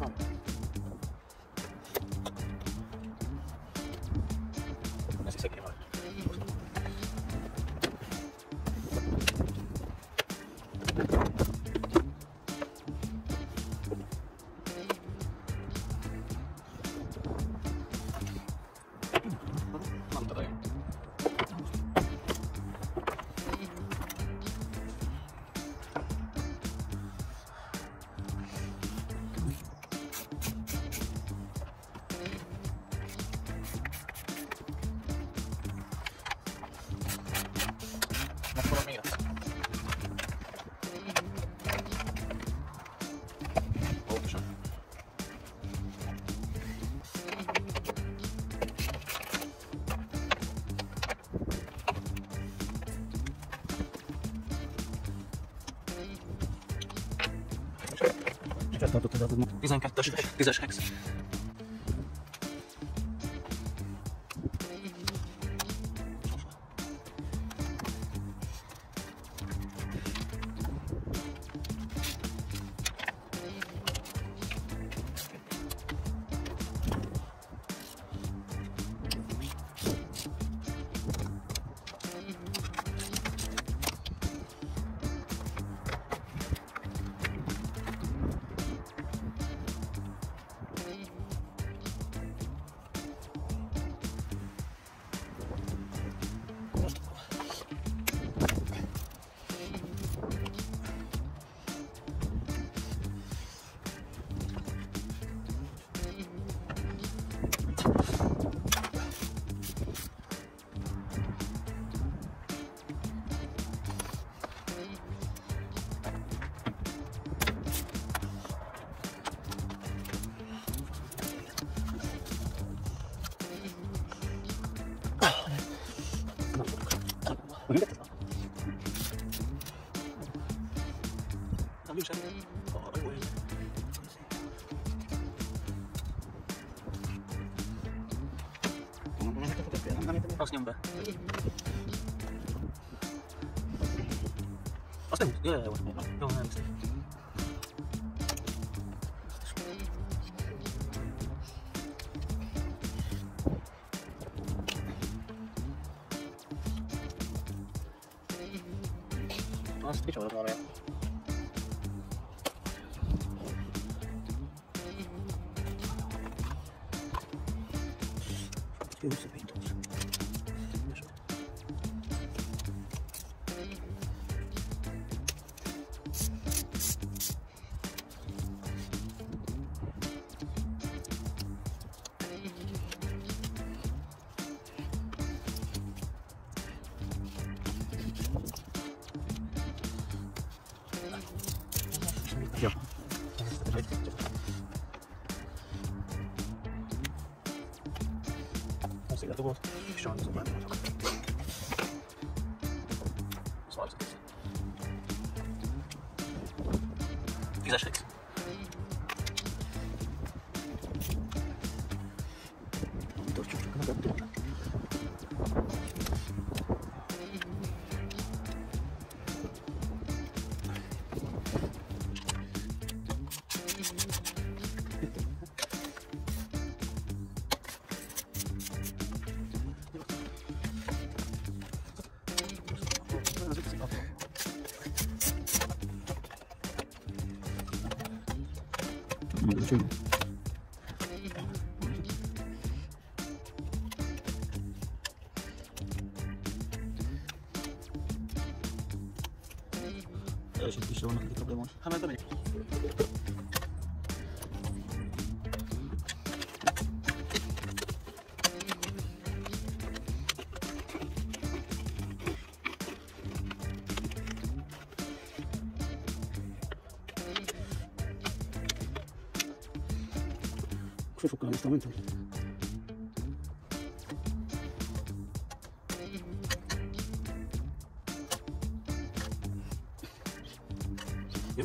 好。12-es, 10-es hex. harus nyembah. Pasti ya ya ya ナステーションだね。よし、ビン Wiadomo, wsiąść, zobaczymy. Zobaczcie. Dieser zaszczyt. food. Eso es un piso, no, que problema. Jamás mert bemegyek. Sokkal is mentem. Jó?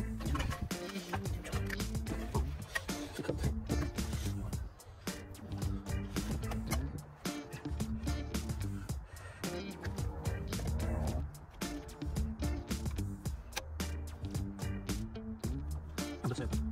Nem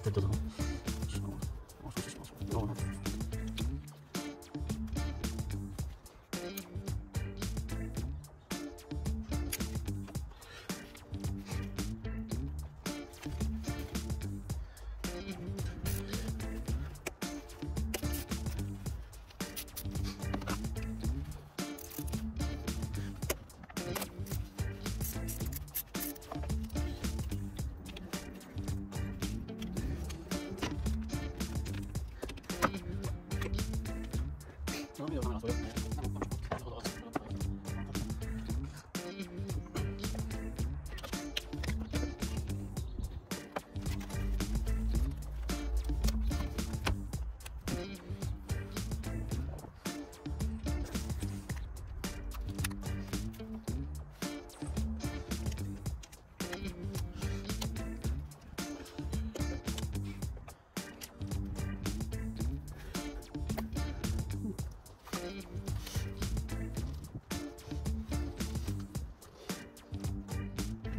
ってどうぞ。没有达到所有。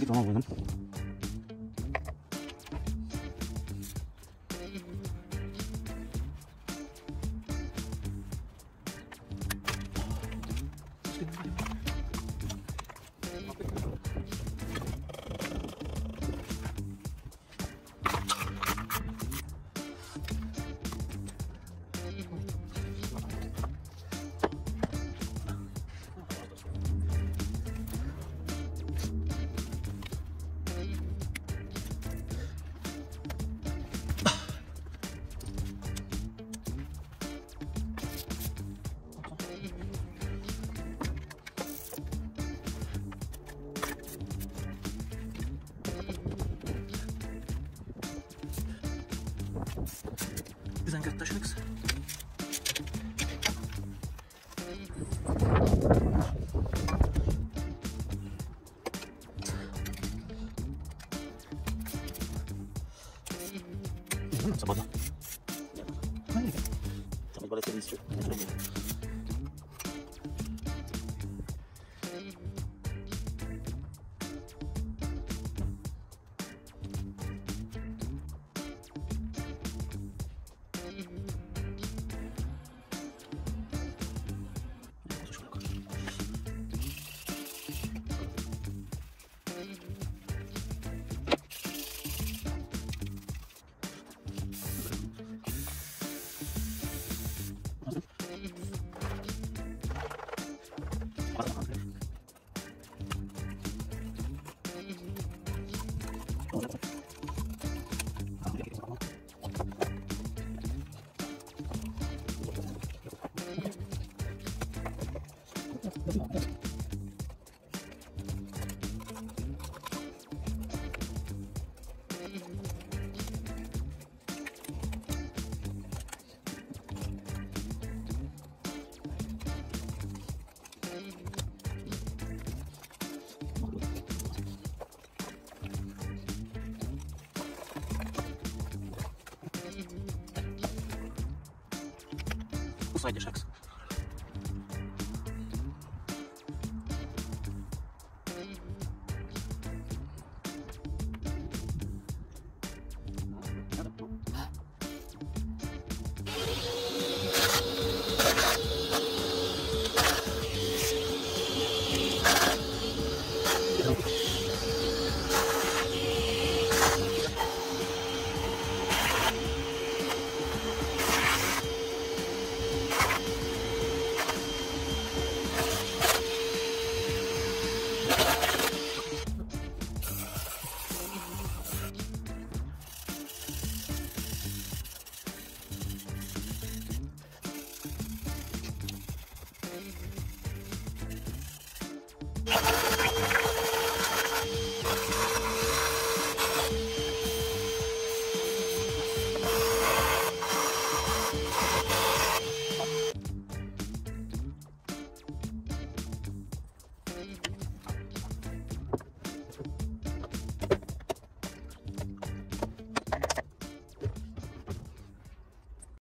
你装了我能 zijn kartaşniks. Свободно. Там не более 70. кусай дешекс.